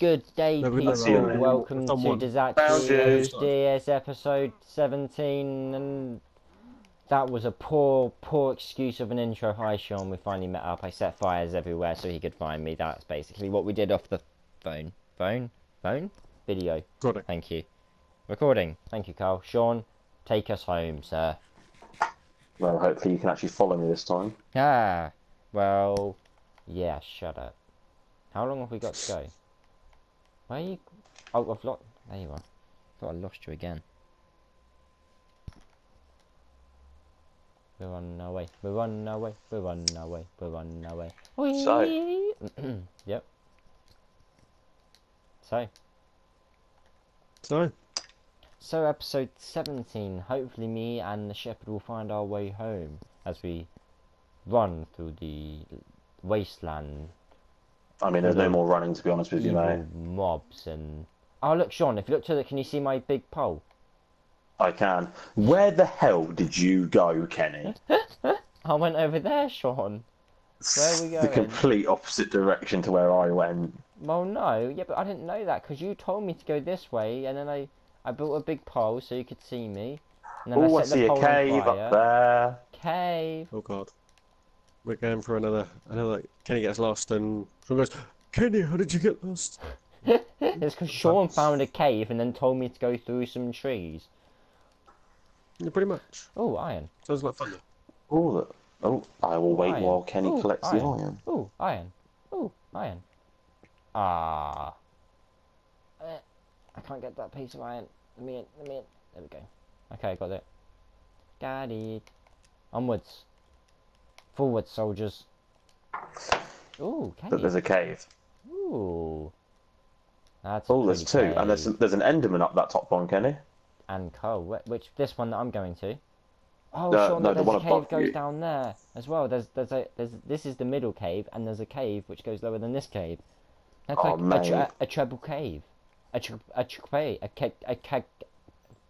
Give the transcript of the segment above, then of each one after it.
Good day, No, we people. don't you. Welcome I've to done. Disaster DS episode 17. And that was a poor, poor excuse of an intro. Hi, Sean. We finally met up. I set fires everywhere so he could find me. That's basically what we did off the phone. Phone? Phone? Video. Got it. Thank you. Recording. Thank you, Carl. Sean, take us home, sir. Well, hopefully you can actually follow me this time. Ah, well, yeah, shut up. How long have we got to go? Where are you? Oh, I've lost. There you are. Thought I lost you again. We're on our way. We're on our way. We're on our way. We're on our way. So- Whee! yep. So, So, so episode 17. Hopefully, me and the shepherd will find our way home as we run through the wasteland I mean, there's no more running, to be honest with you, evil mate. mobs and oh look Sean if you look to the can you see my big pole I can. Where the hell did you go, Kenny? I went over there Sean Where are we The complete opposite direction to where I went. well no yeah but I didn't know that because you told me to go this way and then I I built a big pole so you could see me and then Oh, I I set see the a pole on cave fire. up there. cave oh god. We're going for another, another, Kenny gets lost and someone goes, Kenny, how did you get lost? it's because Sean found a cave and then told me to go through some trees Yeah, pretty much. oh iron Sounds like fun though. Oh, the- oh, I will wait Iron. while Kenny Ooh, collects the iron. iron. oh iron oh iron ah Eh, I can't get that piece of iron let me in let me in there we go okay got it got it onwards forward soldiers Ooh, But cave. there's a cave. Ooh. That's Oh, there's two, pretty and there's there's an Enderman up that top one, Kenny. and coal. Wh- Which this one that I'm going to? Oh, No, Sean, no, the there's one a cave goes you. down there as well. There's there's a there's this is the middle cave, and there's a cave which goes lower than this cave. That's Oh, like a, tre- a treble cave, a tre- a tre- a cave, a cave.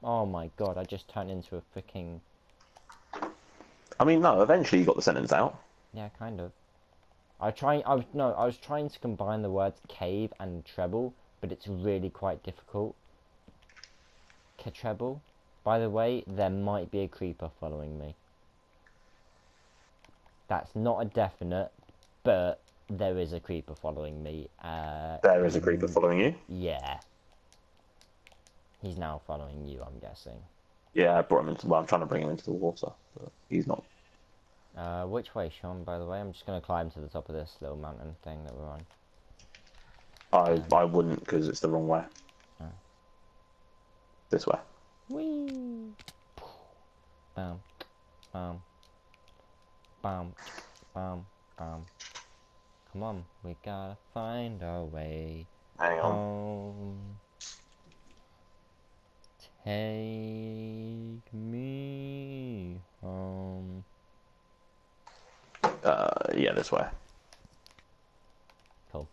Oh my god! I just turned into a freaking I mean, no, eventually you got the sentence out. yeah, kind of. I trying. I was no. I was trying to combine the words cave and treble, but it's really quite difficult. Ca- treble. By the way, there might be a creeper following me. That's not a definite, but there is a creeper following me. Uh, There is a creeper following you. yeah. He's now following you, I'm guessing. Yeah, I brought him into. Well, I'm trying to bring him into the water, but he's not. Uh, which way, Sean? By the way, I'm just gonna climb to the top of this little mountain thing that we're on. I I wouldn't because it's the wrong way. Oh. This way. Whee! Bam, bam, bam, bam, bam. Come on, we gotta find our way Hang on. home. Take me home. Uh, yeah, this way. Cool.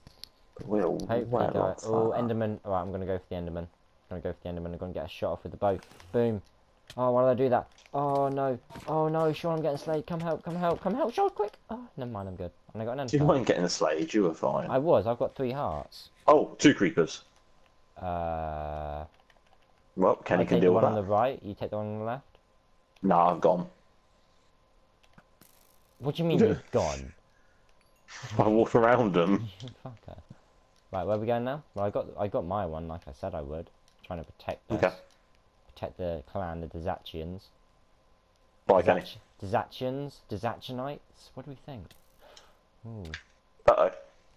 We're Hopefully, well go. Oh. Enderman. Alright, I'm gonna go for the Enderman. I'm gonna go for the Enderman. I'm gonna get a shot off with the bow. Boom. Oh, why did I do that? Oh no. Oh no, Sean, I'm getting slayed. Come help, come help, come help, Sean, quick. Oh, never mind, I'm good. And I got an You Ender. weren't getting a slade. You were fine. I was. I've got three hearts. Oh, two creepers. Uh, Well, I Kenny take can deal with one that. on the right. You take the one on the left. Nah, I've gone. What do you mean you've gone? I walked around them. Fucker. Right, where are we going now? Well, I got I got my one, like I said I would. trying to protect us. Okay. Protect the clan, the Dizachians. Bye, Kenny. Dizachians? Dizachianites? What do we think? Ooh. Uh oh.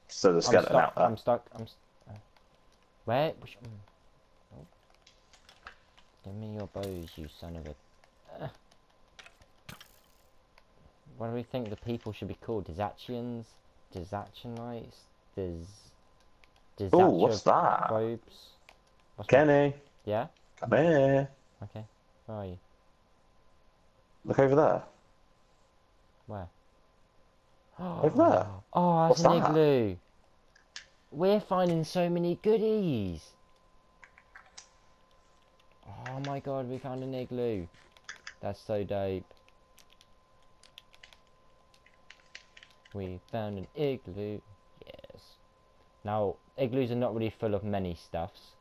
So the I'm skeleton out there. I'm stuck. I'm. St- uh, where? Which, mm. Give me your bows, you son of a. Uh. What do we think the people should be called? Dizachians? Dizachianites? Diz. Oh, what's that? Probes? What's that? Kenny, Yeah? come here. Okay. Where are you? Look over there. Where? Over there. Oh, that's What's an that? igloo. We're finding so many goodies. Oh my god, we found an igloo. That's so dope. We found an igloo. Yes. Now, igloos are not really full of many stuffs.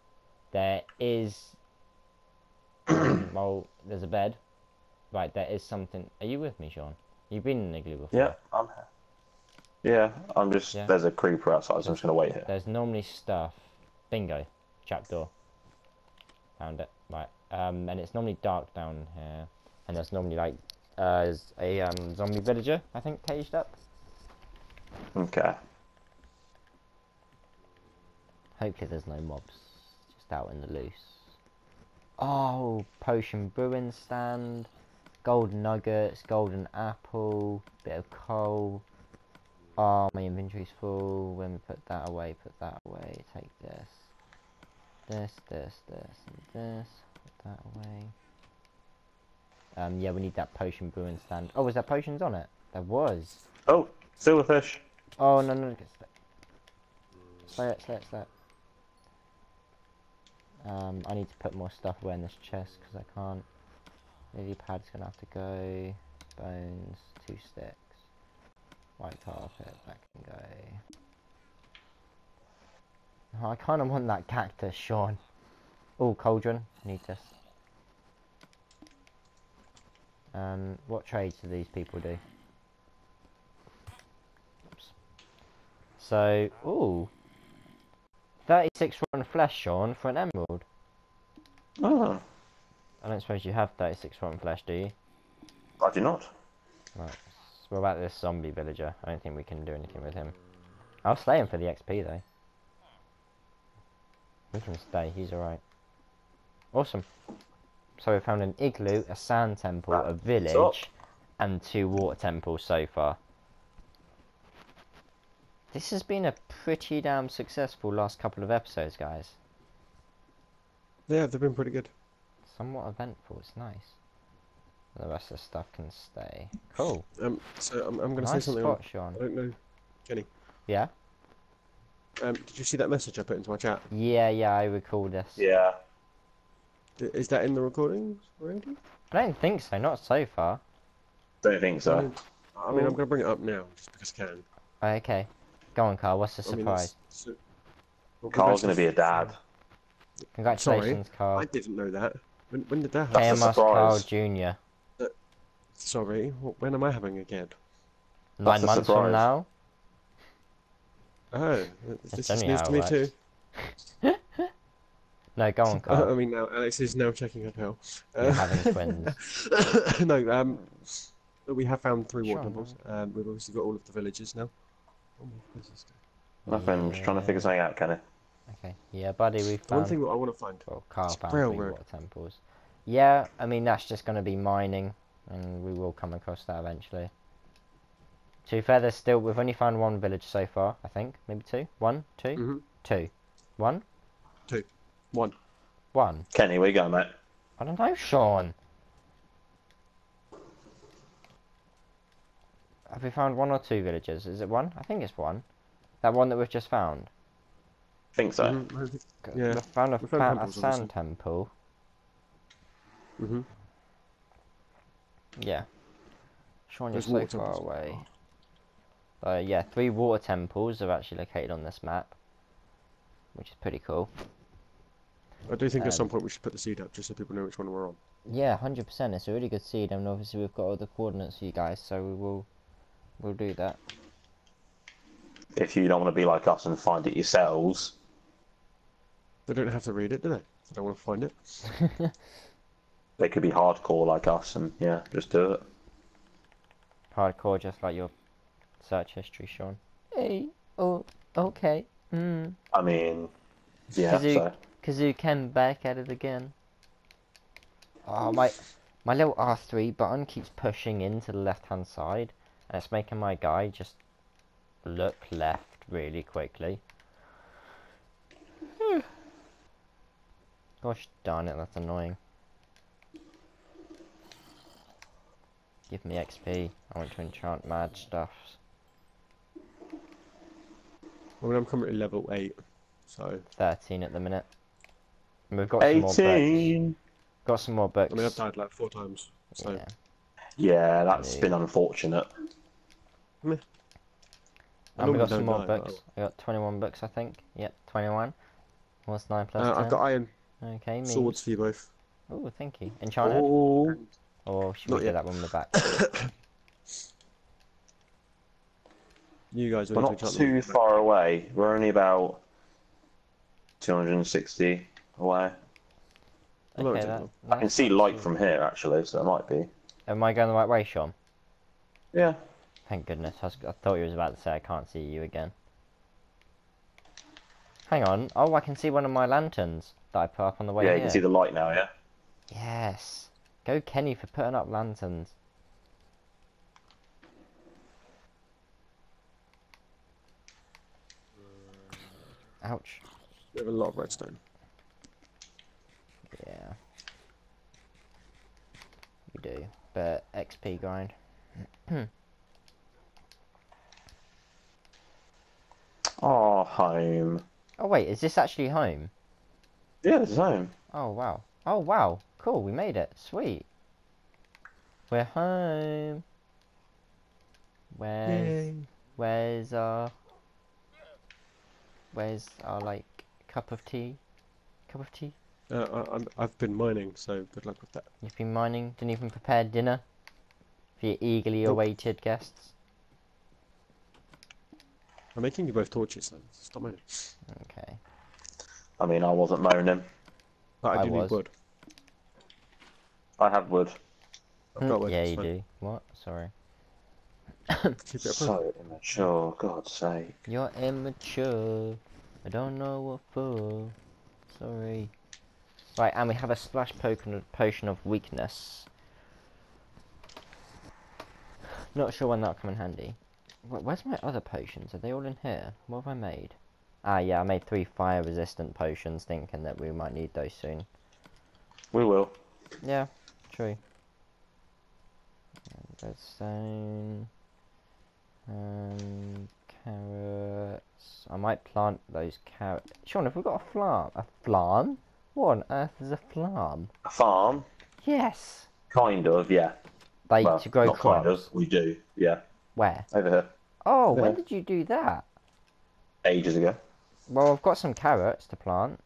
There is. well, there's a bed. Right, there is something. Are you with me, Sean? You've been in an igloo before. Yeah, I'm here. Yeah, I'm just. Yeah. There's a creeper outside, so I'm just gonna wait here. There's normally stuff. Bingo. Trapdoor. Found it. Um, and it's normally dark down here. And there's normally like uh, a um, zombie villager, I think, caged up. Okay. Hopefully there's no mobs just out in the loose. Oh, potion brewing stand, golden nuggets, golden apple, bit of coal. Oh, my inventory's full. When we put that away, put that away. Take this, this, this, this, and this. That away. Um, yeah, we need that potion brewing stand. Oh, was there potions on it? There was. Oh, silverfish. Oh no no! no, Slay it, slay it, slay it. Um, I need to put more stuff away in this chest because I can't. Lily pad's gonna have to go. Bones, two sticks. White carpet, that can go. Oh, I kind of want that cactus, Sean. Oh, cauldron. Need this. Um, what trades do these people do? Oops. So, ooh. 36 rotten flesh, Sean, for an emerald. Oh, I don't suppose you have 36 rotten flesh, do you? I do not. Right. So what about this zombie villager? I don't think we can do anything with him. I'll slay him for the XP, though. We can stay, he's alright. Awesome. So we found an igloo, a sand temple, a village, and two water temples so far. This has been a pretty damn successful last couple of episodes, guys. Yeah, they've been pretty good. Somewhat eventful, it's nice. The rest of the stuff can stay. Cool. Um, so I'm, I'm going to say something. spot, Sean. I don't know. Kenny, Yeah? um, did you see that message I put into my chat? Yeah, yeah, I recall this. Yeah. I- Is that in the recordings already? I don't think so, not so far. Don't think I so. mean, I mean, I'm going to bring it up now just because I can. Oh, okay. Go on, Carl, what's the I mean, surprise? it's- so- well, Carl's gonna be a dad. Congratulations, Carl. I didn't know that. When, when did that happen? That's happen? a KMS Carl surprise. Jr. Uh, sorry, when am I having a kid? Nine a months from now? Oh, this is news to me works. too. No, go on, Carl. I mean, now Alex is now checking her pill. You're having twins. no, um, we have found three Sure, water temples. Um, we've obviously got all of the villages now. Where's this? Nothing. I'm just trying to figure something out, Kenny. Okay. Yeah, buddy, we've found. One thing I want to find. Well, Carl it's found Braille three water temples. Yeah, I mean, that's just going to be mining, and we will come across that eventually. To be fair, there's still. We've only found one village so far, I think. Maybe two? One? Two? hmm Two. One? One. One. Kenny, where you going, mate? I don't know, Sean. Have we found one or two villages? Is it one? I think it's one. That one that we've just found. Think so. I think- Yeah, We found a, we found fa- a sand obviously. temple. mhm. Yeah. Sean, you're There's so far temples. away. Uh, yeah, three water temples are actually located on this map, which is pretty cool. I do think at some Um, point we should put the seed up just so people know which one we're on. Yeah, hundred percent. It's a really good seed, and obviously we've got all the coordinates for you guys, so we will, we'll do that. If you don't want to be like us and find it yourselves, They don't have to read it, do they? They don't want to find it. they could be hardcore like us, and yeah, just do it. Hardcore, just like your search history, Sean. Hey, oh, okay. Hmm. I mean, yeah. Kazoo, So Kazoo came back at it again. Oh my, my little R three button keeps pushing into the left hand side, and it's making my guy just look left really quickly. Gosh darn it, that's annoying. Give me XP. I want to enchant mad stuffs. I mean, I'm currently level 8, so... 13 at the minute. And we've got some more books. eighteen. Got some more books. I mean, I've died like four times, so... Yeah. Yeah, that's Yeah. been unfortunate. I And we normally got some more know, but books. I got 21 books, I think. Yep, 21. What's 9 plus Uh, 10? I've got iron Okay, me. swords for you both. Oh, thank you. Enchanted? Oh, Or should Not we do yet. that one in the back? You guys we're not too far away. We're only about 260 away. Well, that okay, that. I can see light from here, actually, so it might be. Am I going the right way, Sean? Yeah. Thank goodness. I, was, I thought you was about to say I can't see you again. Hang on. Oh, I can see one of my lanterns that I put up on the way yeah, here. you can see the light now, yeah? Yes. Go Kenny for putting up lanterns. Ouch. We have a lot of redstone. Yeah. We do. But XP grind. Oh, home. Oh wait, is this actually home? Yeah, this is home. Oh wow. Oh wow. Cool, we made it. Sweet. We're home. Where's where's our where's our like cup of tea? Cup of tea? Uh, I, I'm, I've been mining, so good luck with that. You've been mining, didn't even prepare dinner for your eagerly Nope. awaited guests. I'm making you both torches, so stop mining. Okay. I mean, I wasn't moaning. But I, I do was. need wood. I have wood. I've got wood. yeah, you fine. do. What? Sorry. Keep it. So immature, God's sake. You're immature. I don't know what for. Sorry. Right, and we have a splash potion potion of weakness. Not sure when that'll come in handy. Where's my other potions? Are they all in here? What have I made? Ah, yeah, I made three fire resistant potions, thinking that we might need those soon. We will. Yeah, true. Redstone. Um, carrots. I might plant those carrots. Sean, have we got a flam? A flam? What on earth is a farm? A farm? Yes! Kind of, yeah. Like well, to grow not crops. kind of. We do, yeah. Where? Over here. Oh, when Yeah. did you do that? Ages ago. Well, I've got some carrots to plant.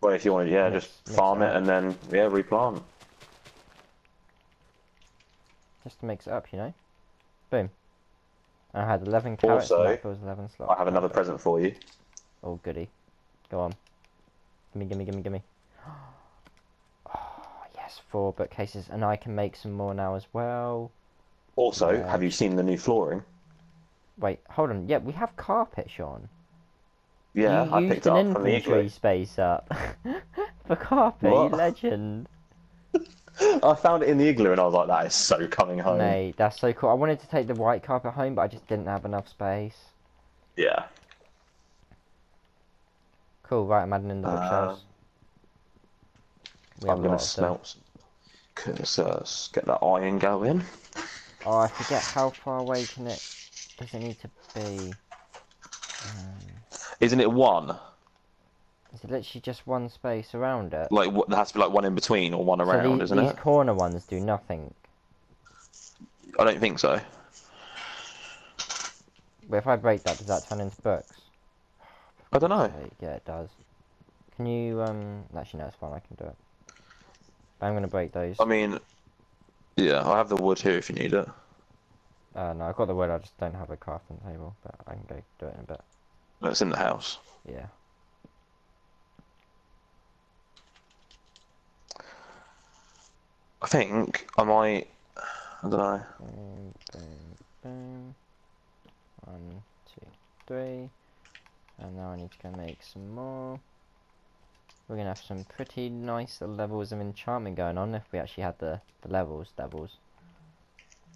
Well, if you wanted, yeah, Mix- just mix farm it it and then, yeah, replant. Just to mix it up, you know? Boom. I had 11 carrots and Also, that fills 11 slots. I have another present for you. Oh, goody. Go on. Gimme, gimme, gimme, gimme. Oh, yes, four bookcases. And I can make some more now as well. Also, have you seen the new flooring? Wait, hold on. Yeah, we have carpet, Sean. Yeah, you I picked an up from the inventory igloo. space up. For carpet, you legend. I found it in the igloo and I was like, that is so coming home. Mate, that's so cool. I wanted to take the white carpet home, but I just didn't have enough space. Yeah. Cool, right, I'm adding in the Uh, bookshelves. We have I'm of them. smelt. Uh, get that iron going. Oh, I forget how far away can it does it need to be? Um, Isn't it one? is it literally just one space around it? Like, what, there has to be like one in between or one so around, the- isn't these it? corner ones do nothing. I don't think so. But if I break that, does that turn into books? I don't know. Wait, yeah, it does. Can you um? Actually, no, it's fine. I can do it. I'm gonna break those. I mean, yeah, I have the wood here if you need it. Uh, no, I've got the wood. I just don't have a crafting table, but I can go do it in a bit. It's in the house. Yeah. I think I might. I don't know. Boom, boom, boom. One, two, three. And now I need to go make some more. We're gonna have some pretty nice levels of enchantment going on if we actually had the, the levels, devils.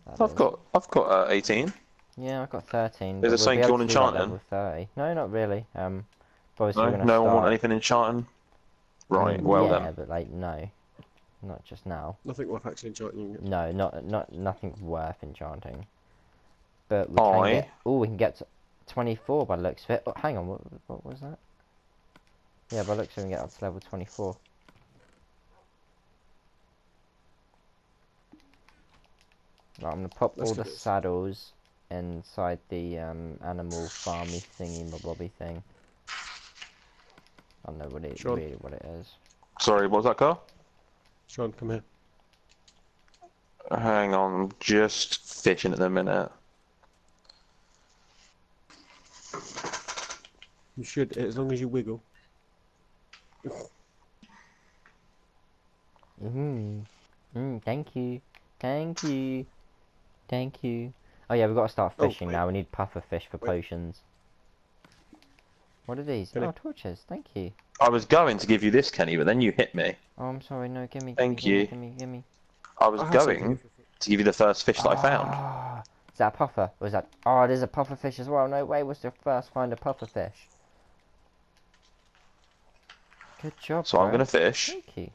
That I've is. got I've got uh, 18. Yeah, I've got 13. Is but there we'll something you want to do that enchanting? level 30. No, not really. Um, but obviously No, we're gonna no one want anything enchanting. I Right. mean, well yeah, then. but like no, not just now. Nothing worth actually enchanting. No, not not nothing worth enchanting. But we I- can get. Oh, we can get to 24 by the looks of it. Oh, hang on, what, what was that? Yeah, by looks of it, we can get up to level 24. Right, I'm gonna pop Let's all the this. saddles inside the um, animal farmy thingy bobby thing. I don't know what it Sean? really what it is. Sorry, what was that, car? Sean, come here. Hang on, I'm just fishing at the minute. You should, as long as you wiggle. Mm. Mm, thank you. Thank you. Thank you. Oh yeah, we've got to start Oh, fishing wait. now. We need puffer fish for Wait. potions. What are these? Can I- Oh, torches. Thank you. I was going to give you this, Kenny, but then you hit me. Oh, I'm sorry. No, gimme. Thank gimme, you. Gimme, gimme. I was I going to give you the first fish that I found. Ah, is that a puffer? Or is that? Oh, there's a puffer fish as well. No way. Was the first find a puffer fish? Good job. So I'm going to fish. Thank you.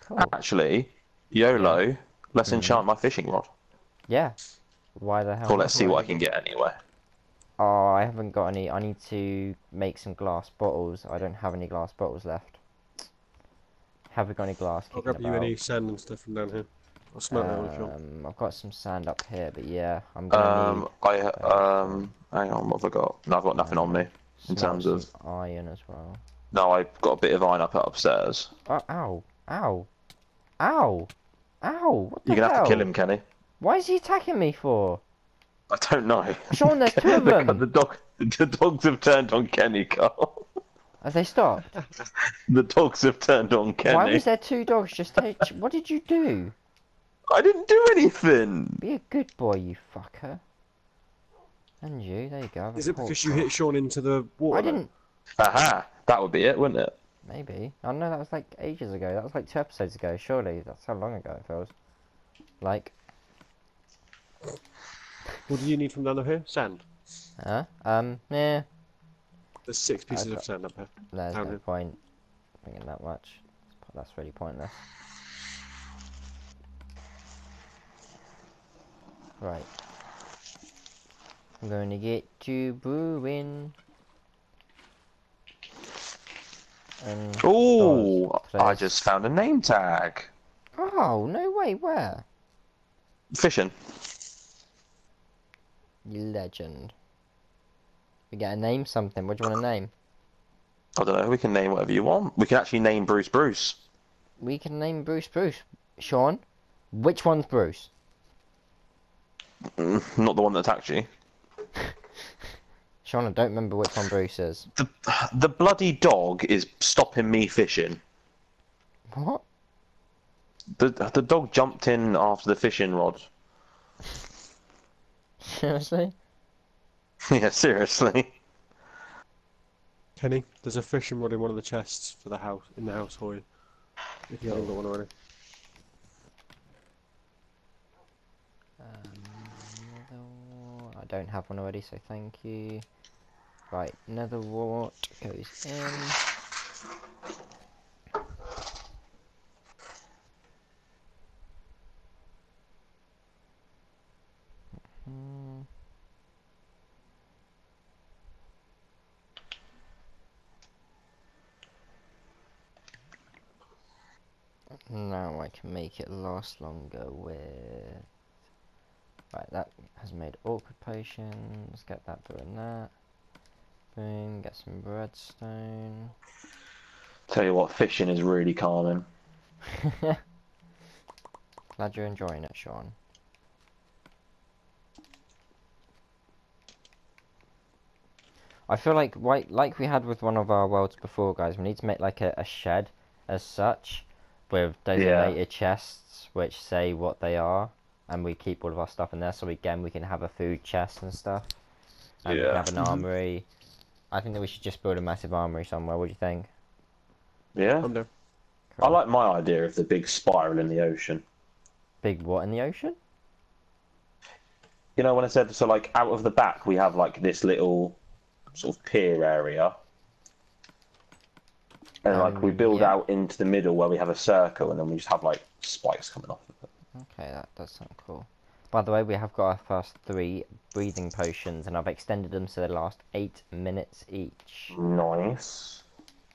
Cool. Actually, YOLO, let's Mhm. enchant my fishing rod. Yeah. Why the hell? Well, let's see what I can get anyway. Oh, I haven't got any. I need to make some glass bottles. I don't have any glass bottles left. Have we got any glass I'll kicking grab you any sand and stuff from down here. I'll smelt that one if you want. Um, I've got some sand up here, but yeah, I'm gonna Um, I um, hang on, what have I got? No, I've got nothing on me. in terms of- iron as well. No, I've got a bit of iron up upstairs. Oh, ow, ow, ow, ow! What the You're gonna have to kill him, Kenny. Why is he attacking me for? I don't know. Sean, there's two of the, them. the dog, the dogs have turned on Kenny, Carl. Have they stopped? The dogs have turned on Kenny. Why was there two dogs just? Take... what did you do? I didn't do anything. Be a good boy, you fucker. And you, there you go. Is it pork because you hit Sean into the water? I didn't. Aha, that would be it, wouldn't it? Maybe. I know that was like ages ago. That was like two episodes ago. Surely that's how long ago it feels. Like, What do you need from down here? Sand. huh? Um, yeah. There's six pieces got- of sand up here. There's Down no here. point bringing that much. That's really pointless. Right. I'm going to get to brewing. And Oh, I just found a name tag. oh no way! Where? Fishing. You legend. We gotta name something. What do you want to name? I don't know. We can name whatever you want. We can actually name Bruce Bruce. We can name Bruce Bruce. Sean, which one's Bruce? Mm, Not the one that attacked you. Sean, I don't remember which one Bruce is. The the bloody dog is stopping me fishing. What? The the dog jumped in after the fishing rod. Seriously? yeah, seriously. Kenny, there's a fishing rod in one of the chests for the house in the house for you. If you haven't got one already. Um, I don't have one already, so thank you. Right, nether wart goes in. Hmm. Now I can make it last longer with Right, that has made awkward potions. Get that, doing that. Get some redstone. Tell you what, fishing is really calming. Glad you're enjoying it, Sean. I feel like, like, like we had with one of our worlds before, guys, we need to make like a, a shed as such with designated chests which say what they are, and we keep all of our stuff in there. So again, we can have a food chest and stuff, and we can have an mm-hmm. armory. I think that we should just build a massive armory somewhere. What do you think? Yeah. I'm. I like my idea of the big spiral in the ocean. Big what in the ocean? You know when I said so like out of the back we have like this little sort of pier area. And like we Um, build yeah. out into the middle where we have a circle and then we just have like spikes coming off of it. Okay, that does sound cool. By the way, we have got our first three breathing potions, and I've extended them so they last eight minutes each. Nice.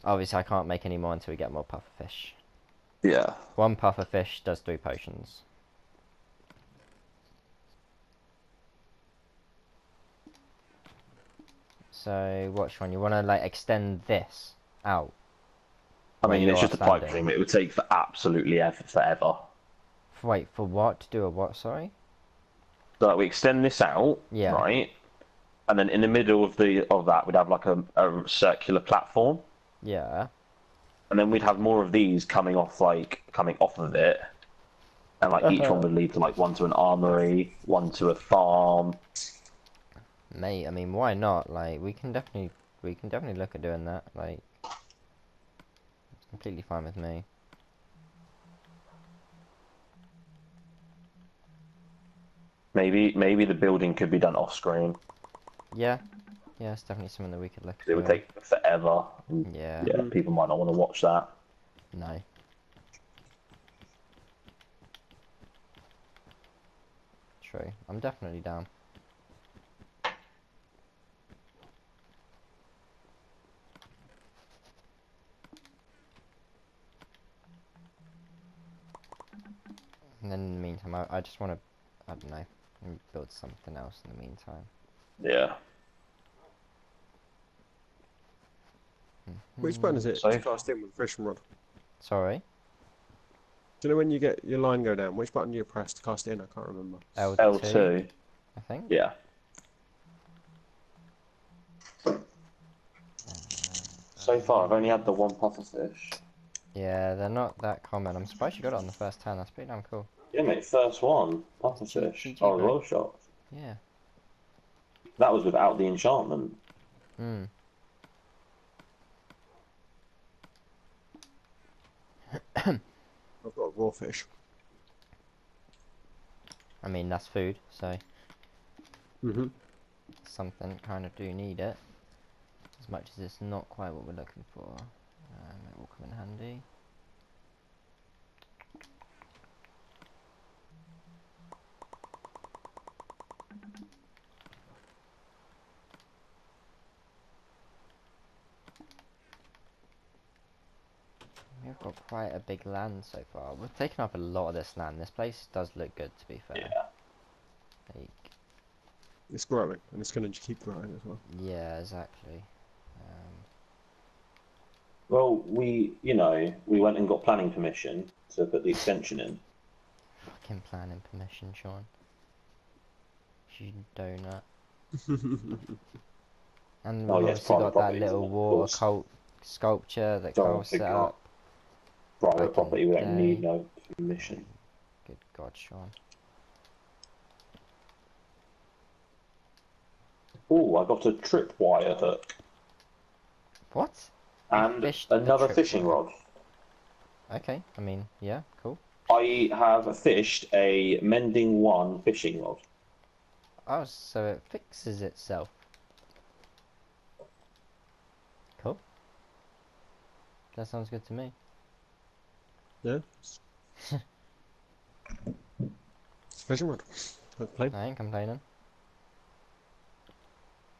Obviously, I can't make any more until we get more pufferfish. Yeah. One pufferfish does three potions. So, which one? You want to like extend this out? I mean, it's just a pipe dream. It would take for absolutely ever, forever. Wait, for what? To do a what? Sorry. So like, we extend this out, Yeah. right? And then in the middle of the of that, we'd have like a, a circular platform, Yeah. and then we'd have more of these coming off, like coming off of it, and like each one uh-huh. would lead to like one to an armory, one to a farm. Mate, I mean, why not? Like, we can definitely, we can definitely look at doing that. Like, it's completely fine with me. Maybe maybe the building could be done off screen. Yeah. Yeah, it's definitely something that we could look at. It would take forever. Yeah. Yeah, people might not want to watch that. No. True. I'm definitely down. And then in the meantime, I, I just want to, I don't know, build something else in the meantime. Yeah. Mm-hmm. Which button is it? So- to cast in with fishing rod. Sorry, Do you know when you get your line go down? Which button do you press to cast it in? I can't remember. L2, L two. I think. Yeah. So far, I've only had the one puffer fish. Yeah, they're not that common. I'm surprised you got it on the first turn. That's pretty damn cool. Yeah, mate, first one puffer G- fish. GG, I was bro. well shocked. Yeah. That was without the enchantment. Hmm. I've got a raw fish. I mean, that's food, so Mm-hmm. something kind of do need it. As much as it's not quite what we're looking for. Um, it will come in handy. We've got quite a big land so far. We've taken up a lot of this land. This place does look good, to be fair. Yeah. Like, It's growing, and it's going to keep growing as well. yeah, exactly. Um, Well, we, you know, we went and got planning permission to put the extension in. fucking planning permission, Sean. You donut. And we've Oh, yes, got that little isn't it? Of water cult sculpture that Don't Carl set up. Private in property, we don't need no permission. Good God, Sean. Oh, I got a tripwire hook What? and another fishing rod. Okay, I mean, yeah, cool. I have fished a mending one fishing rod. Oh, so it fixes itself. Cool. That sounds good to me. Yeah. It's it's a fishing rod. Let's play. I ain't complaining.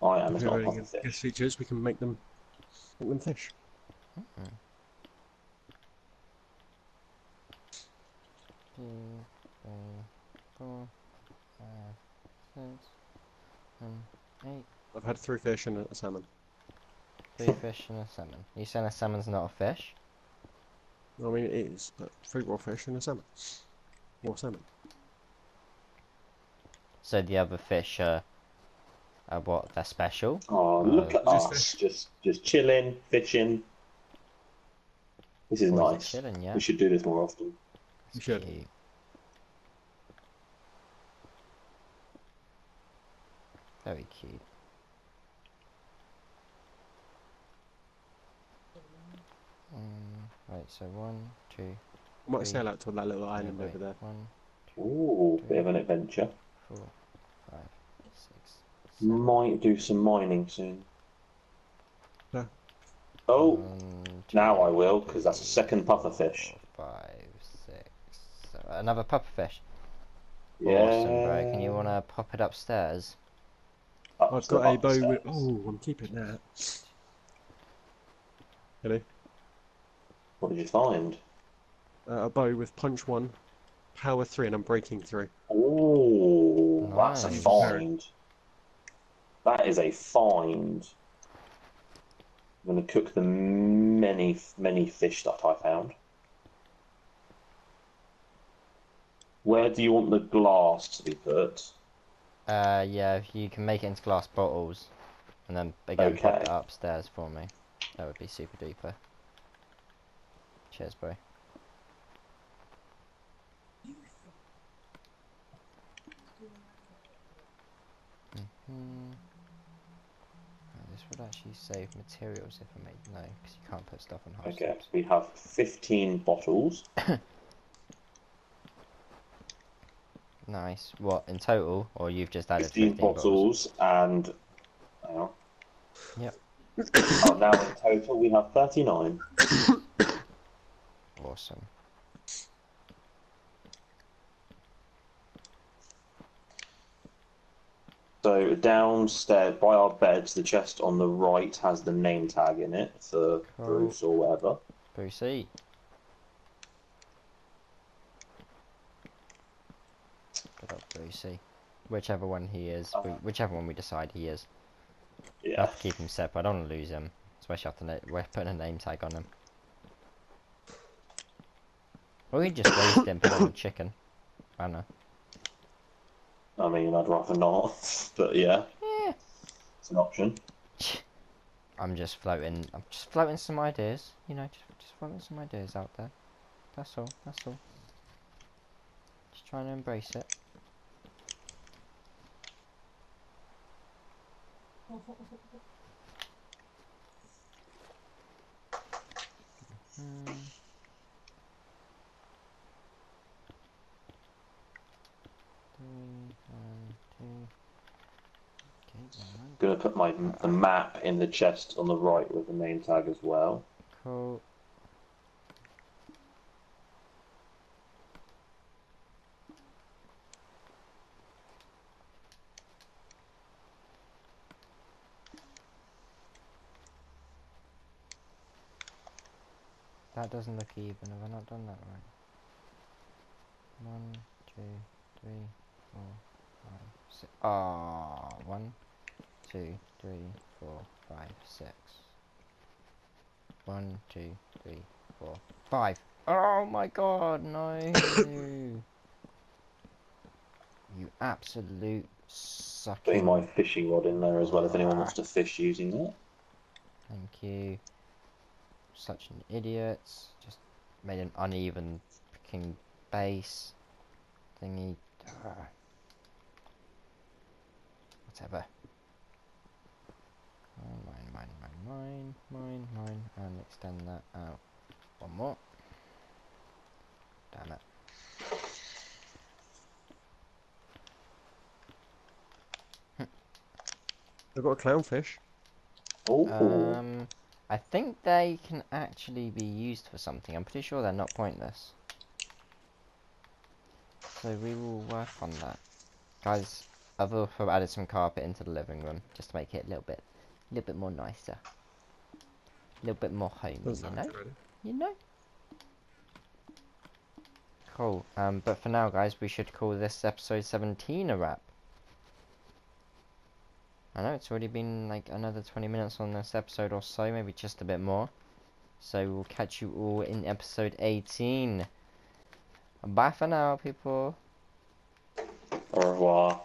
I am, If it's you not have a any guest features, we can make them, make them fish. Two, three, four, five, six, seven, eight. I've had three fish and a salmon. Three fish and a salmon. You saying a salmon's not a fish? I mean, it is, but three raw fish and a salmon. Raw salmon. So the other fish are, are what? They're special? Oh, look at Just us, fish. just just chilling, fishing. This is Or nice. Chilling, yeah. We should do this more often. That's should. cute. Very cute. Um, right, so one, two, I might Three. sail out to that little island wait, over there. One, Ooh, bit of an adventure. four, five, six, seven. Might do some mining soon. Yeah. Oh, One, now I will, because that's a three, second pufferfish. four, Five, six, seven. Another pufferfish. Yeah. Awesome, bro. Can you wanna pop it upstairs? Up I've the- got a bow with. Oh, I'm keeping that. Hello. What did you find? Uh, a bow with punch one, power three, and unbreaking three. Oh, that's a find. That is a find. I'm going to cook the many, many fish that I found. Where do you want the glass to be put? Uh, yeah, if you can make it into glass bottles, and then again pop Okay. it upstairs for me, that would be super duper. Cheers, bro. Mhm. Oh, This would actually save materials if I made no, because you can't put stuff on high Okay, steps. we have 15 bottles. Nice. What in total, or you've just added 15 15 bottles? bottles and. Hang on. Yep. Oh, now in total we have 39. Awesome. So downstairs by our beds, the chest on the right has the name tag in it for Cool. Bruce or whatever. Brucey. Good Brucey. Whichever one he is, Uh-huh. whichever one we decide he is. I Yeah. have to keep him separate. I don't want to lose him, especially after we're putting a name tag on him. Or we just waste him, put on chicken. I don't know. I mean, I'd rather not, but yeah, Yeah. it's an option. I'm just floating. I'm just floating some ideas. You know, just just floating some ideas out there. That's all. That's all. Just trying to embrace it. Hmm. Three, one, two. Okay, one, Gonna put my the map in the chest on the right with the name tag as well. cool. That doesn't look even. Have I not done that right? One, two, three, four, five, six. Ah, one, two, three, four, five, six. One, two, three, four, five. Oh my god, no! you absolute sucker. Putting my fishing rod in there as well if anyone wants to fish using it. Thank you. Such an idiot. Just made an uneven freaking base thingy. Ugh. Whatever. Oh, mine, mine, mine, mine, mine, mine, and extend that out. One more. Damn it. I've got a clownfish. Oh, Um, I think they can actually be used for something. I'm pretty sure they're not pointless. So we will work on that. Guys, I've also added some carpet into the living room just to make it a little bit, a little bit more nicer. A little bit more homey, That's you know? ready. You know? Cool. Um, but for now, guys, we should call this episode 17 a wrap. I know it's already been like another 20 minutes on this episode or so, maybe just a bit more. So we'll catch you all in episode 18. Bye for now, people. au revoir.